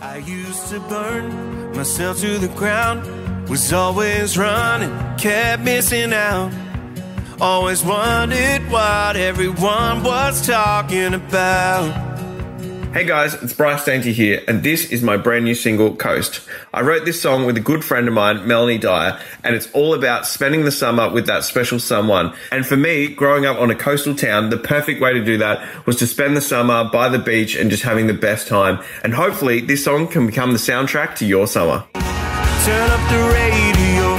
I used to burn myself to the ground, was always running, kept missing out. Always wondered what everyone was talking about. Hey guys, it's Bryce Sainty here, and this is my brand new single, Coast. I wrote this song with a good friend of mine, Melanie Dyer, and it's all about spending the summer with that special someone. And for me, growing up on a coastal town, the perfect way to do that was to spend the summer by the beach and just having the best time. And hopefully, this song can become the soundtrack to your summer. Turn up the radio,